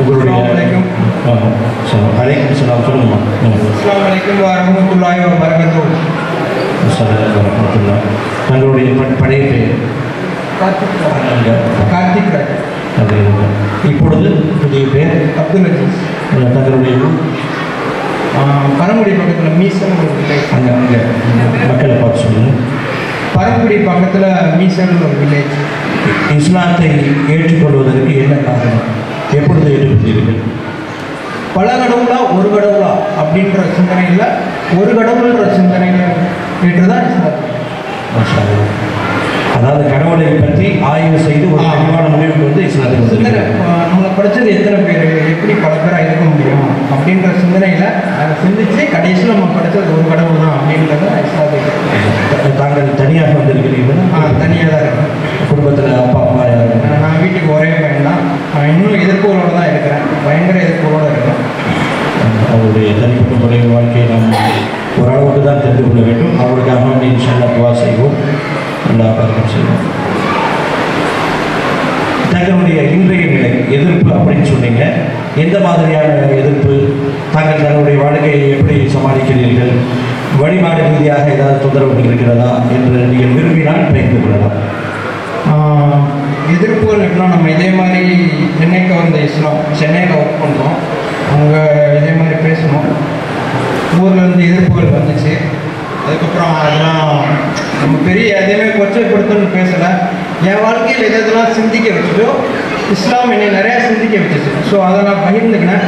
உங்களுடைய அஸ்ஸலாமு ஆ, சரி. அலைக்கும் சலாம் சொல்லுங்கம்மா ம். அஸ்ஸலாமு அலைக்கும் வரஹ்மத்துல்லாஹி வபரகாத்துஹு அஸ்ஸலாமு வரஹ்மத்துல்லாஹ். தங்களுடைய பழைய பெயர். கார்த்திக். இப்பொழுது புதிய பெயர். அப்துல் அஜீஸ் தங்களுடைய பரங்குடி பக்கத்தில் மீசன் ஒரு வில்லேஜ் அங்கே அங்கே. மக்களை பார்த்து சொல்லுங்கள் பரங்குடி பக்கத்தில் மீசன் ஒரு வில்லேஜ் இஸ்லாத்தை ஏற்றுக்கொள்வதற்கு என்ன காரணம்? எப்பொழுது ஏற்றுக்கொண்டீர்கள் பல கடவுளா ஒரு கடவுளா அப்படின்ற சிந்தனையில் ஒரு கடவுள்ன்ற சிந்தனையில் ஏற்று தான் இஸ்லாம். மாஷா அல்லாஹ். அதாவது கடவுளை பற்றி ஆய்வு செய்து ஒரு ஆ. தெளிவான முடிவுக்கு வந்து இஸ்லாத்துக்கு சிந்தனை நம்மளை படித்தது எத்தனை பேர் எப்படி பல பேராக இருக்க முடியும் அப்படின்ற சிந்தனையில் அதை சிந்திச்சு கடைசியில் நம்ம படித்தது ஒரு கடவுள் தான் அப்படின்றத இஸ்லாத்துக்கு தாங்கள் தனியாக வந்திருக்கிறீர்கள். தனியாக தான் இருக்கேன் குடும்பத்தில் அப்பா அம்மா யாரும் நான் வீட்டுக்கு ஒரே பையன் தான் இன்னும் எதிர்ப்புகளோடு தான் இருக்கிறேன். பயங்கர எதிர்ப்புகளோடு இருக்கேன் நல்லா பார்க்கம் செய்வோம் தங்களுடைய இன்றைய நிலை எதிர்ப்பு அப்படின்னு சொன்னீங்க. எந்த மாதிரியான எதிர்ப்பு? தாங்கள் தங்களுடைய வாழ்க்கையை எப்படி சமாளிக்கிறீர்கள்? வழிபாடு ரீதியாக ஏதாவது தொந்தரவுகள் இருக்கிறதா என்று நீங்கள் விரும்பினால் பயந்து கொள்ளலாம். எதிர்ப்புகள் எப்படின்னா நம்ம இதே மாதிரி சென்னைக்கு வந்த இஸ்லாம் சென்னையில் ஒர்க் பண்ணுறோம் அவங்க இதே மாதிரி பேசணும். ஊரில் எதிர்ப்புகள் வந்துச்சு. அதுக்கப்புறம் அதெல்லாம் நம்ம பெரிய எதையுமே கொச்சைப்படுத்தணும்னு பேசலை. என் வாழ்க்கையில் எது எதெல்லாம் சிந்திக்க வச்சுட்டோ இஸ்லாம் என்னை நிறையா சிந்திக்க வச்சுச்சு. ஸோ அதை நான் பகிர்ந்துக்கினேன்.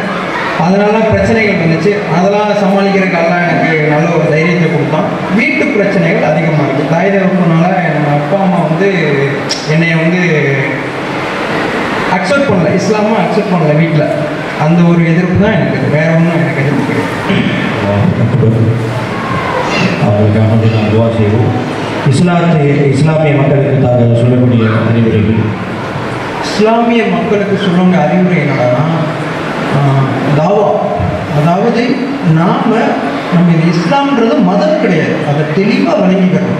அதனால பிரச்சனைகள் வந்துச்சு. அதெல்லாம் சமாளிக்கிறதுக்கெல்லாம் எனக்கு நல்ல ஒரு தைரியத்தை கொடுத்தான். வீட்டு பிரச்சனைகள் அதிகமாக இருக்குது தாய் தகப்பனால நம்ம அப்பா அம்மா வந்து என்னை வந்து அக்செப்ட் பண்ணல. இஸ்லாமும் அக்செப்ட் பண்ணல வீட்டில் அந்த ஒரு எதிர்ப்பு தான் எனக்கு. வேற ஒன்றும் எனக்கு எதிர்ப்பு கிடையாது. அவர்களுக்கு அமைந்து நாம் துவா செய்வோம் இஸ்லாத்தை இஸ்லாமிய மக்களுக்கு தாங்கள் சொல்லக்கூடிய அறிவுரைகள். இஸ்லாமிய மக்களுக்கு சொல்லக்கூடிய அறிவுரை என்னன்னா தாவா. அதாவது நாம் நம்ம இது இஸ்லாம்ன்றது மதம் கிடையாது. அதை தெளிவாக வழங்கிக்கிறோம்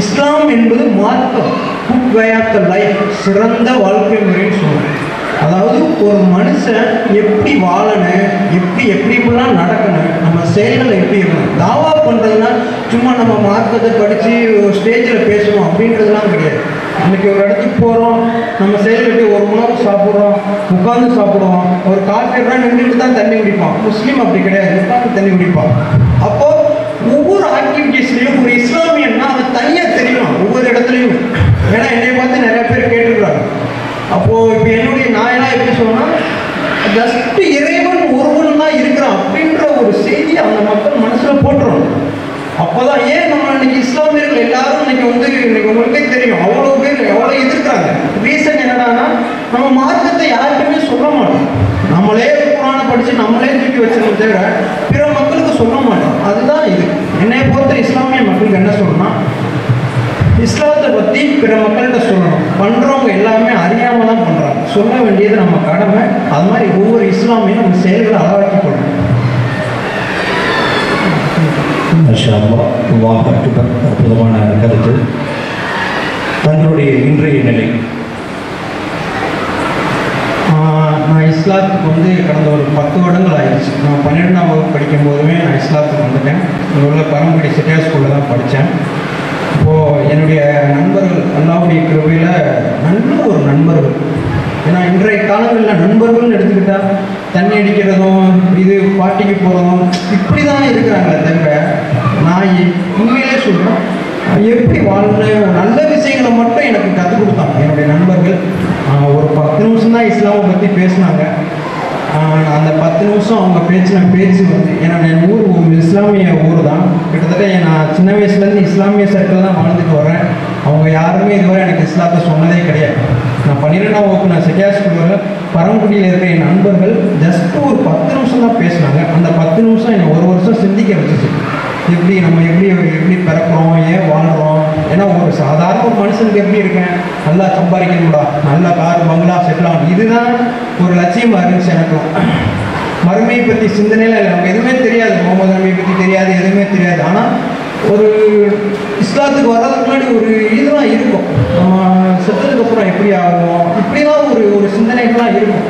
இஸ்லாம் என்பது மார்க்கம். Good way of the life சிறந்த வாழ்க்கை முறைன்னு சொல்லுவோம் அதாவது ஒரு மனுஷன் எப்படி வாழணும் எப்படி எப்படி இப்படிலாம் நடக்கணும் நம்ம செயல்கள் எப்படி இருக்கணும்? தாவா பண்ணுறதுனா சும்மா நம்ம மார்க்கத்தை படித்து ஒரு ஸ்டேஜில் பேசணும் அப்படின்றதுலாம் கிடையாது. இன்னைக்கு ஒரு இடத்துக்கு போகிறோம் நம்ம செயல்பட்டு ஒரு உணவு சாப்பிட்றோம் உட்காந்து சாப்பிடுவோம் ஒரு காஃபிலாம் நின்றுட்டு தான் தண்ணி குடிப்பான். முஸ்லீம் அப்படி கிடையாது உட்காந்து தண்ணி குடிப்பான். அப்போது ஒவ்வொரு ஆக்டிவிட்டீஸ்லையும் ஒரு இஸ்லாமியன்னா அது தனியாக தெரியணும் ஒவ்வொரு இடத்துலையும் ஏன்னா என்னை பார்த்து நிறைய பேர் கேட்டுருக்குறாங்க அப்போது இப்போ என்னுடைய நாயெல்லாம் எப்படி சொன்னால் ஜஸ்ட் இறைவன் ஒருவன் தான் இருக்கிறான் அப்படின்ற ஒரு செய்தி அந்த மக்கள் மனசில் போட்டுரும் அப்போதான் ஏன் நம்ம இன்னைக்கு இஸ்லாமியர்கள் எல்லாரும் இன்னைக்கு வந்து இன்னைக்கு உங்களுக்கே தெரியும். அவ்வளோ பேர் எவ்வளோ எதிர்க்கிறாங்க. ரீசன் என்னடானா நம்ம மார்க்கத்தை யாருக்குமே சொல்ல மாட்டோம். நம்மளே புராணம் படித்து நம்மளே தூக்கி வச்சிருக்கோம் தவிர பிற மக்களுக்கு சொல்ல மாட்டோம். அதுதான் இது. என்னை பொறுத்த இஸ்லாமிய மக்களுக்கு என்ன சொல்லணும்னா இஸ்லாத்தை பற்றி பிற மக்கள்கிட்ட சொல்லணும். பண்ணுறவங்க எல்லாமே அறியாமல் தான் பண்ணுறாங்க சொல்ல வேண்டியது நம்ம கடமை. அது மாதிரி ஒவ்வொரு இஸ்லாமையும் நம்ம செயல்களை அளவாக்கி கொள்ளணும். மாஷா அல்லாஹ் அல்லாஹ் அக்பர் அற்புதமான கருத்து. தங்களுடைய இன்றைய நிலை. நான் இஸ்லாத்துக்கு வந்து கடந்த ஒரு பத்து வருடங்கள் ஆயிடுச்சு. நான் பன்னெண்டாம் வகுப்பு படிக்கும் போதுமே நான் இஸ்லாத்துக்கு வந்துட்டேன். இங்கே உள்ள பரம்படி சிட்டியார் ஸ்கூலில் தான் படித்தேன். இப்போது என்னுடைய நண்பர்கள் அல்லாவுடைய கிருபையில் நல்ல ஒரு நண்பர்கள். ஏன்னா இன்றைய காலங்களில் நண்பர்கள்னு எடுத்துக்கிட்டால் தண்ணி அடிக்கிறதும் இது பாட்டிக்கு போகிறதும் இப்படி தான் இருக்கிறாங்களே தவிர நான் உண்மையிலே சொல்கிறேன் எப்படி வாழ்ந்த நல்ல விஷயங்களை மட்டும் எனக்கு கற்றுக் கொடுத்தாங்க. என்னுடைய நண்பர்கள் ஒரு பத்து நிமிஷம் தான் இஸ்லாமை பற்றி பேசினாங்க. அந்த பத்து நிமிஷம் அவங்க பேசின பேச்சு வந்து ஏன்னா என் ஊர் ஒரு இஸ்லாமிய ஊர் தான் கிட்டத்தட்ட நான் சின்ன வயசுலேருந்து இஸ்லாமிய சர்க்கிள் தான் வாழ்ந்துட்டு வரேன் அவங்க யாருமே இதுவரை எனக்கு இஸ்லாத்தை சொன்னதே கிடையாது. நான் பன்னிரெண்டாம் வகுப்பு நான் செட்டியார் ஸ்கூலில் பரமக்குடியில் இருக்கிற என் நண்பர்கள் ஜஸ்ட் ஒரு பத்து நிமிஷம் தான் பேசினாங்க. அந்த பத்து நிமிஷம் என்னை ஒரு வருஷம் சிந்திக்க வச்சுச்சு. எப்படி நம்ம எப்படி எப்படி பிறக்கிறோம் ஏன் வாழ்கிறோம் ஏன்னா ஒரு சாதாரண ஒரு மனுஷனுக்கு எப்படி இருக்கேன்? நல்லா சம்பாதிக்கணும்டா. நல்லா கார் பங்களா செட்டில் இதுதான் ஒரு லட்சியமாக இருந்துச்சு எனக்கும். மறுமையை பற்றி சிந்தனையில் இல்லை. நமக்கு எதுவுமே தெரியாது. முகமது நபியை பற்றி தெரியாது எதுவுமே தெரியாது. ஆனால் ஒரு இஸ்லாத்துக்கு வர்றதுக்கு முன்னாடி ஒரு இதெல்லாம் இருக்கும். நம்ம செத்ததுக்கு அப்புறம் எப்படி ஆகும்? இப்படிலாம் ஒரு ஒரு சிந்தனைகள்லாம் இருக்கும்.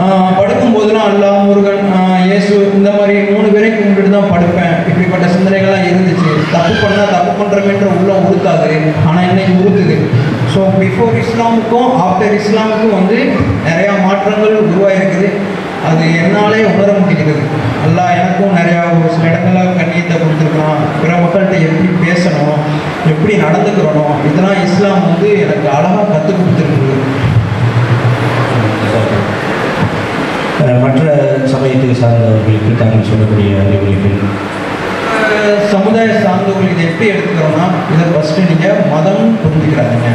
ஆஹ் படுக்கும் போதெல்லாம் முருகன் இயேசு இந்த மாதிரி மூணு பேரையும் கும்பிட்டுட்டு தான் படுப்பேன் இப்படிப்பட்ட சிந்தனைகள்லாம் இருந்துச்சு தப்பு பண்ணால் தப்பு பண்ணுறமேன்ற உள்ளம் உறுத்தாது ஆனால் இன்னைக்கு உறுத்துது ஸோ பிஃபோர் இஸ்லாமுக்கும் ஆஃப்டர் இஸ்லாமுக்கும் வந்து நிறையா மாற்றங்கள் உருவாயிருக்குது. அது என்னாலே உணர முடிகிறது எல்லாம் எனக்கும் நிறையா ஒரு சில இடங்களில் கண்ணியத்தை கொடுத்துருக்கான் பிற மக்கள்கிட்ட எப்படி பேசணும் எப்படி நடந்துக்கிறணும் இதெல்லாம் இஸ்லாம் வந்து எனக்கு அழகாக கற்றுக் கொடுத்துருக்குது. மற்ற சமயத்தை சார்ந்தவர்களுக்கு தாங்கள் சொல்லக்கூடிய அறிவுரைகள். அஹ் சமுதாய சார்ந்தவர்கள் இதை எப்படி எடுத்துக்கிறோம்னா இதை ஃபஸ்ட்டு நீங்கள் மதம் புரிஞ்சுக்கிறாதீங்க.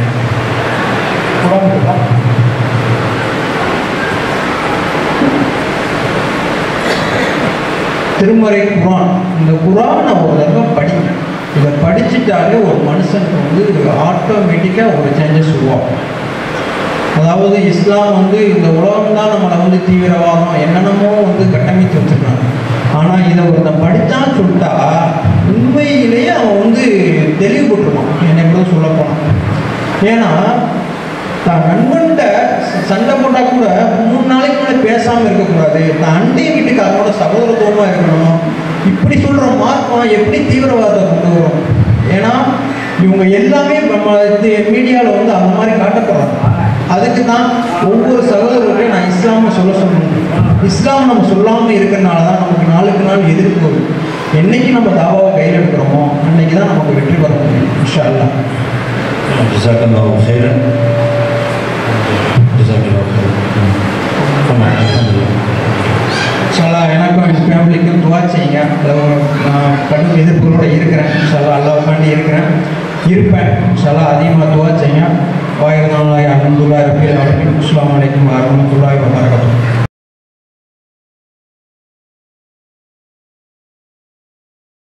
திருமறை குரான். இந்த குரானை ஒரு தடவை படிங்க. இதை படிச்சுட்டாலே ஒரு மனுஷனுக்கு வந்து ஆட்டோமேட்டிக்காக ஒரு சேஞ்சஸ் உருவாகும். அதாவது இஸ்லாம் வந்து இந்த உலகம் தான் நம்மளை வந்து தீவிரவாதம் என்னென்னமோ வந்து கட்டமைத்து வச்சுருக்காங்க. ஆனால் இதை ஒருத்தன் படித்தான்னு சொல்லிட்டா உண்மையிலேயே அவன் வந்து தெளிவுபட்டுருவான் என்னை கூட சொல்லப்போனான் ஏன்னா தான் நண்பன்கிட்ட சண்டை போட்டால் கூட மூணு நாளைக்கு மேலே பேசாமல் இருக்கக்கூடாது. தான் அண்டை வீட்டுக்காரனோட சகோதரத்துவமாக இருக்கணும். இப்படி சொல்கிற மார்க்கம் எப்படி தீவிரவாதத்தை கொண்டு வரும்? ஏன்னா இவங்க எல்லாமே நம்ம மீடியாவில் வந்து அந்த மாதிரி காட்டப்படுறாங்க அதுக்கு தான் ஒவ்வொரு சகோதரர்களையும் நான் இஸ்லாமை சொல்ல சொல்லணும் இஸ்லாம் நம்ம சொல்லாமல் இருக்கிறனால தான் நமக்கு நாளுக்கு நாள் எதிர்ப்பு வரும். என்னைக்கு நம்ம தாவாவை கையில் எடுக்கிறோமோ அன்னைக்கு தான் நமக்கு வெற்றி பெற முடியும் இன்ஷா அல்ஹம்துலில்லாஹ். இன்ஷால்லா எனக்கும் என் ஃபேமிலிக்கும் துவா செய்யுங்க. கடும் எதிர்ப்புகளோட இருக்கிறேன். இன்ஷால்லா அல்லாவுக்காண்டி இருக்கிறேன். இருப்பேன். இன்ஷால்லா அதிகமாக துவா செய்யுங்க வாயிரநாளாய் அண்ணந்துள்ளாய் ரபியல் அலமின் அஸ்லாம் வலைக்கம் வரமத்துள்ளாய் வரகத்து